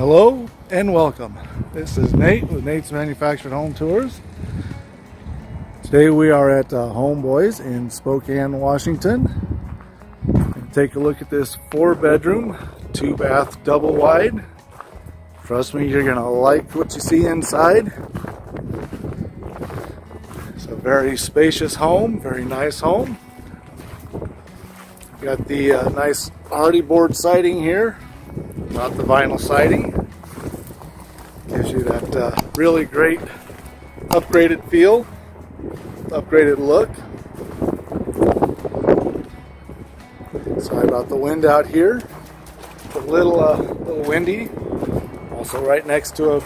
Hello and welcome. This is Nate with Nate's Manufactured Home Tours. Today we are at uh, Homeboys in Spokane, Washington. Take a look at this four bedroom, two bath, double wide. Trust me, you're gonna like what you see inside. It's a very spacious home, very nice home. Got the uh, nice Hardie board siding here, not the vinyl siding. Gives you that uh, really great upgraded feel, upgraded look. Sorry about the wind out here. It's a little, uh, little windy. Also right next to a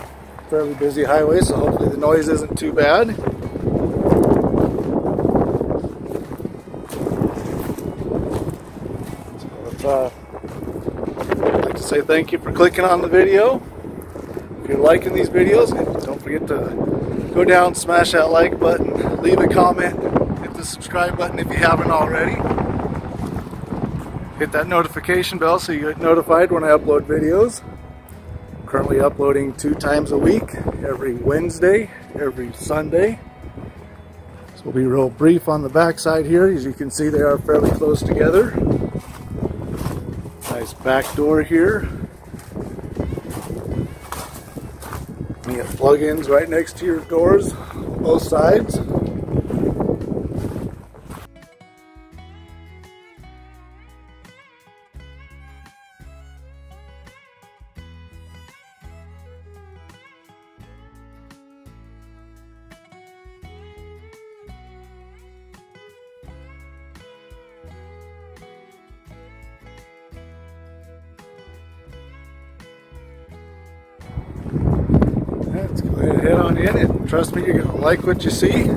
fairly busy highway, so hopefully the noise isn't too bad. uh, I'd like to say thank you for clicking on the video. If you're liking these videos, don't forget to go down, smash that like button, leave a comment, hit the subscribe button if you haven't already. Hit that notification bell so you get notified when I upload videos. I'm currently uploading two times a week, every Wednesday, every Sunday. So we'll be real brief on the backside here. As you can see, they are fairly close together. Nice back door here. You get plug-ins right next to your doors, both sides. Head on in and trust me, you're going to like what you see.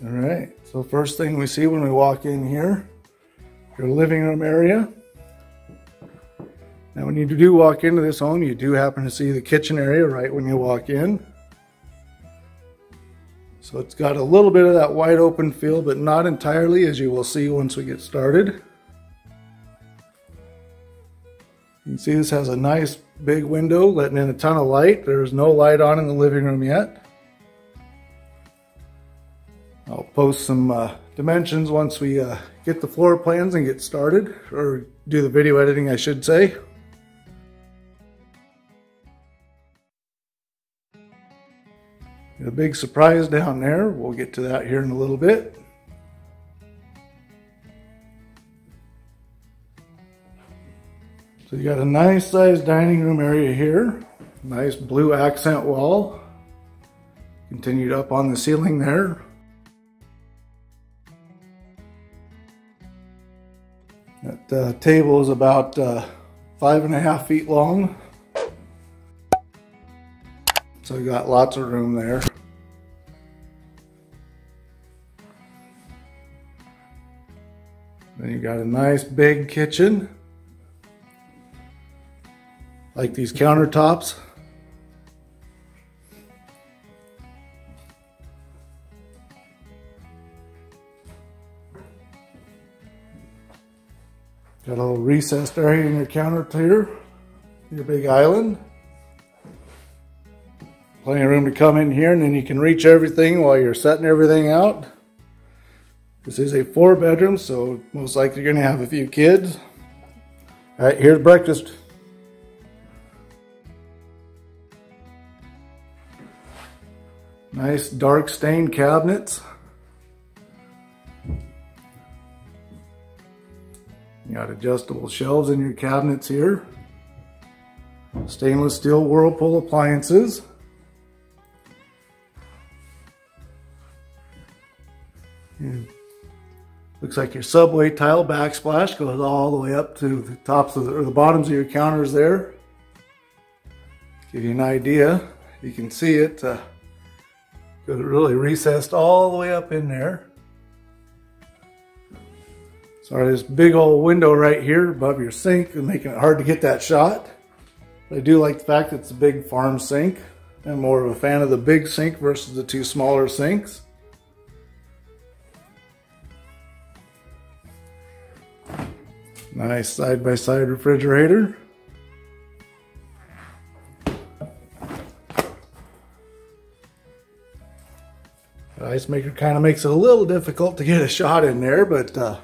All right, so first thing we see when we walk in here, your living room area. Now when you do walk into this home, you do happen to see the kitchen area right when you walk in. So it's got a little bit of that wide open feel, but not entirely, as you will see once we get started. You can see this has a nice big window letting in a ton of light. There's no light on in the living room yet. I'll post some uh, dimensions once we uh, get the floor plans and get started, or do the video editing, I should say. a big surprise down there. We'll get to that here in a little bit. So you got a nice sized dining room area here. Nice blue accent wall. Continued up on the ceiling there. That uh, table is about uh, five and a half feet long. So you got lots of room there. Then you got a nice big kitchen. Like these countertops. Got a little recessed area in your counter here, your big island. Plenty of room to come in here and then you can reach everything while you're setting everything out. This is a four bedroom, so most likely you're gonna have a few kids. All right, here's breakfast. Nice dark stained cabinets. Got adjustable shelves in your cabinets here. Stainless steel Whirlpool appliances. And looks like your subway tile backsplash goes all the way up to the tops of the, or the bottoms of your counters there. Give you an idea. You can see it. Uh, really recessed all the way up in there. Sorry, this big old window right here above your sink is making it hard to get that shot. But I do like the fact that it's a big farm sink. I'm more of a fan of the big sink versus the two smaller sinks. Nice side-by-side -side refrigerator. The ice maker kind of makes it a little difficult to get a shot in there, but uh,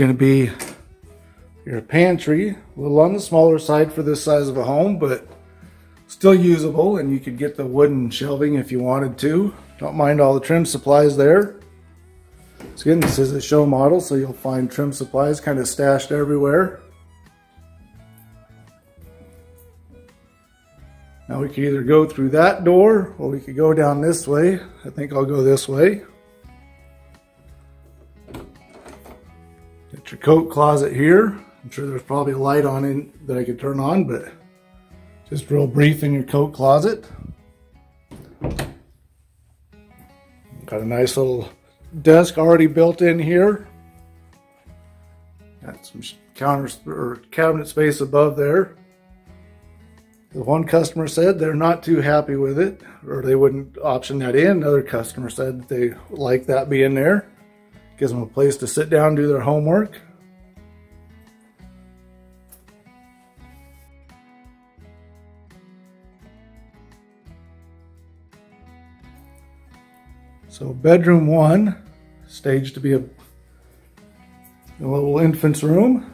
going to be your pantry, a little on the smaller side for this size of a home, but still usable. And you could get the wooden shelving if you wanted to. Don't mind all the trim supplies there. So again, this is a show model, so you'll find trim supplies kind of stashed everywhere. Now we could either go through that door or we could go down this way. I think I'll go this way. Your coat closet here. I'm sure there's probably a light on in that I could turn on, but just real brief in your coat closet. Got a nice little desk already built in here. Got some counters or cabinet space above there. The one customer said they're not too happy with it, or they wouldn't option that in. Another customer said they like that being there. Gives them a place to sit down do their homework. So bedroom one, staged to be a, a little infant's room.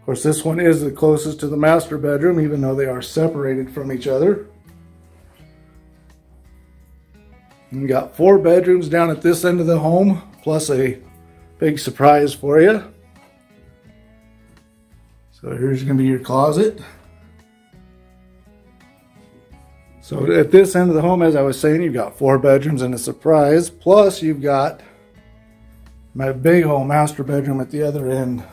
Of course, this one is the closest to the master bedroom, even though they are separated from each other. We got four bedrooms down at this end of the home, plus a big surprise for you. So here's to be your closet. So at this end of the home, as I was saying, you've got four bedrooms and a surprise, plus you've got my big old master bedroom at the other end.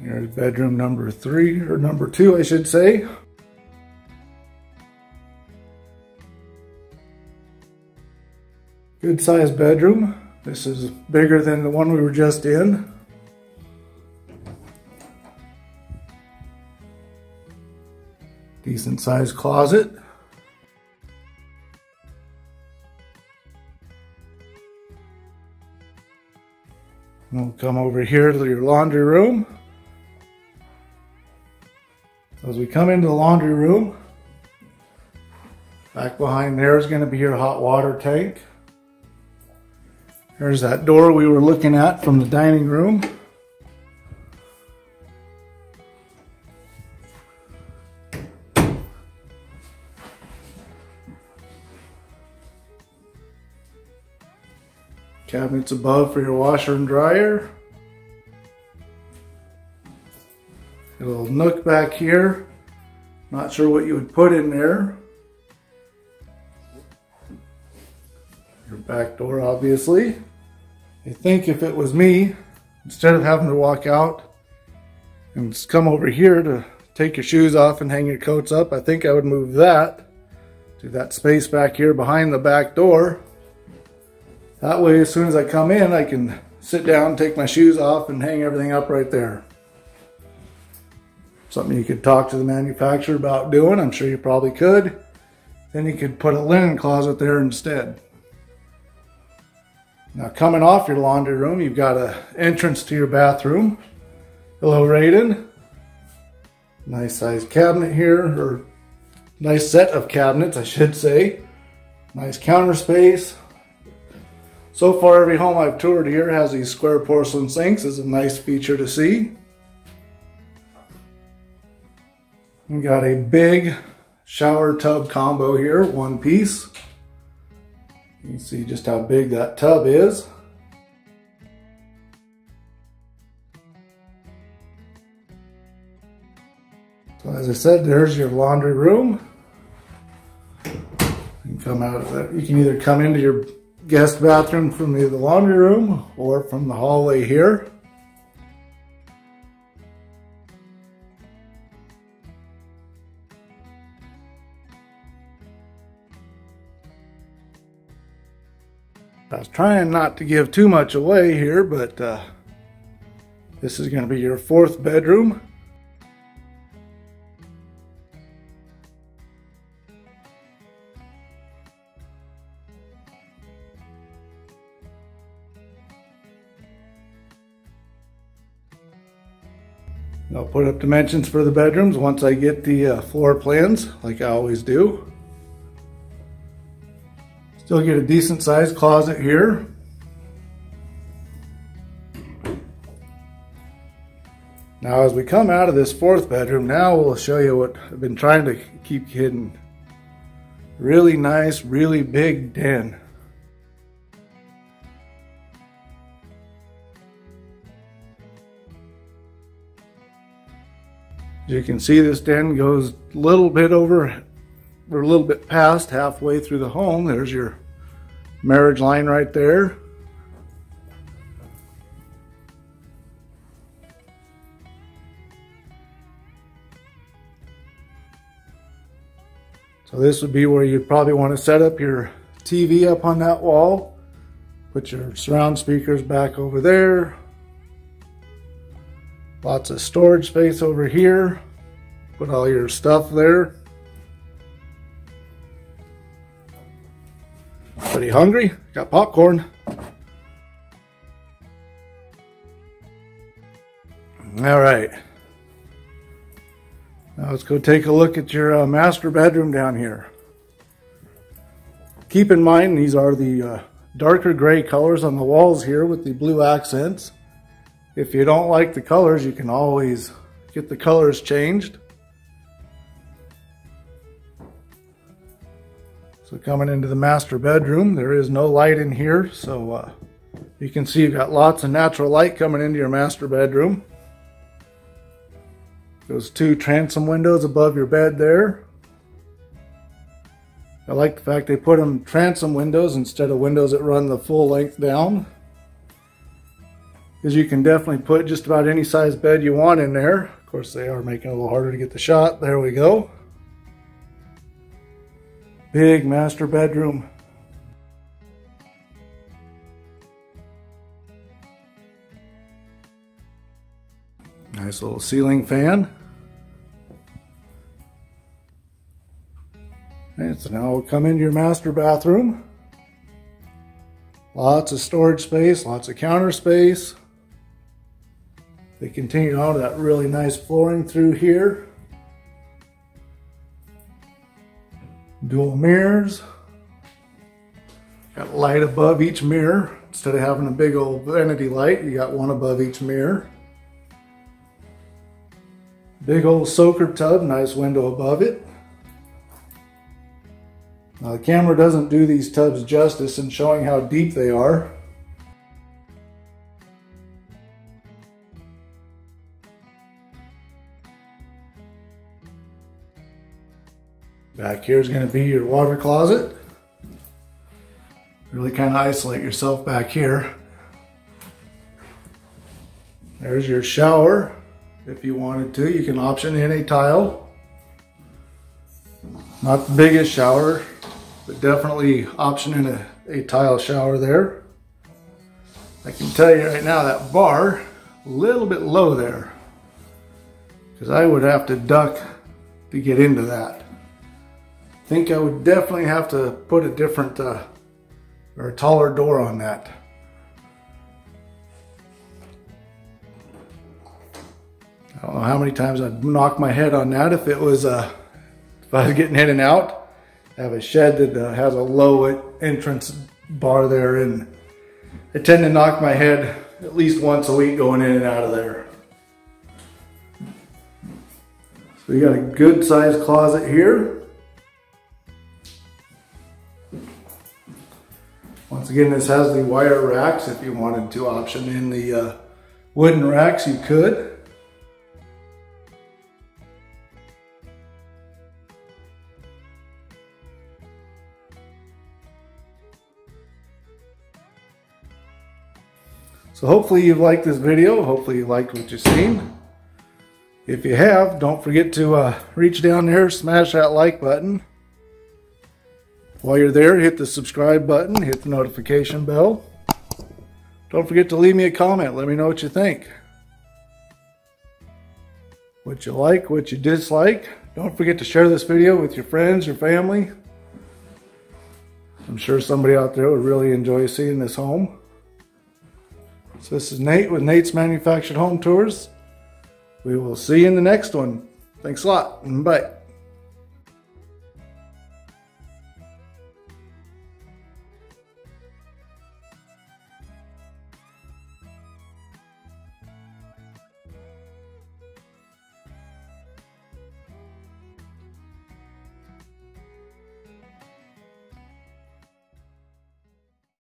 Here's bedroom number three, or number two, I should say. Good sized bedroom. This is bigger than the one we were just in. Decent sized closet. We'll come over here to your laundry room. As we come into the laundry room, back behind there is going to be your hot water tank. There's that door we were looking at from the dining room. Cabinets above for your washer and dryer. A little nook back here. Not sure what you would put in there. Your back door, obviously. I think if it was me, instead of having to walk out and come over here to take your shoes off and hang your coats up, I think I would move that to that space back here behind the back door. That way, as soon as I come in, I can sit down, take my shoes off, and hang everything up right there. Something you could talk to the manufacturer about doing. I'm sure you probably could. Then you could put a linen closet there instead. Now coming off your laundry room, you've got an entrance to your bathroom. Hello, Raiden. Nice sized cabinet here, or nice set of cabinets, I should say. Nice counter space. So far, every home I've toured here has these square porcelain sinks. It's a nice feature to see. We got a big shower tub combo here, one piece. You can see just how big that tub is. So as I said, there's your laundry room. can come out of that. You can either come into your guest bathroom from the laundry room or from the hallway here. I was trying not to give too much away here, but uh, this is going to be your fourth bedroom. I'll put up dimensions for the bedrooms once I get the uh, floor plans, like I always do. Still get a decent sized closet here. Now as we come out of this fourth bedroom, now we'll show you what I've been trying to keep hidden. Really nice, really big den. As you can see, this den goes a little bit over, or a little bit past halfway through the home. There's your marriage line right there. So this would be where you'd probably want to set up your TV up on that wall. Put your surround speakers back over there. Lots of storage space over here. Put all your stuff there. Pretty hungry? Got popcorn. All right. Now let's go take a look at your uh, master bedroom down here. Keep in mind these are the uh, darker gray colors on the walls here with the blue accents. If you don't like the colors, you can always get the colors changed. So coming into the master bedroom, there is no light in here. So uh, you can see you've got lots of natural light coming into your master bedroom. Those two transom windows above your bed there. I like the fact they put them transom windows instead of windows that run the full length down because you can definitely put just about any size bed you want in there. Of course, they are making it a little harder to get the shot. There we go. Big master bedroom. Nice little ceiling fan. And so now we'll come into your master bathroom. Lots of storage space, lots of counter space. They continue on to that really nice flooring through here. Dual mirrors. Got light above each mirror. Instead of having a big old vanity light, you got one above each mirror. Big old soaker tub, nice window above it. Now the camera doesn't do these tubs justice in showing how deep they are. Back here is going to be your water closet. Really kind of isolate yourself back here. There's your shower. If you wanted to, you can option in a tile. Not the biggest shower, but definitely option in a, a tile shower there. I can tell you right now that bar, a little bit low there. Because I would have to duck to get into that think I would definitely have to put a different uh, or a taller door on that. I don't know how many times I'd knock my head on that if it was uh, if I was getting in and out. I have a shed that uh, has a low entrance bar there and I tend to knock my head at least once a week going in and out of there. So you got a good sized closet here. Once again, this has the wire racks. If you wanted to option in the uh, wooden racks, you could. So hopefully you've liked this video. Hopefully you liked what you've seen. If you have, don't forget to uh, reach down there, smash that like button. While you're there, hit the subscribe button, hit the notification bell. Don't forget to leave me a comment. Let me know what you think. What you like, what you dislike. Don't forget to share this video with your friends, your family. I'm sure somebody out there would really enjoy seeing this home. So this is Nate with Nate's Manufactured Home Tours. We will see you in the next one. Thanks a lot. Bye.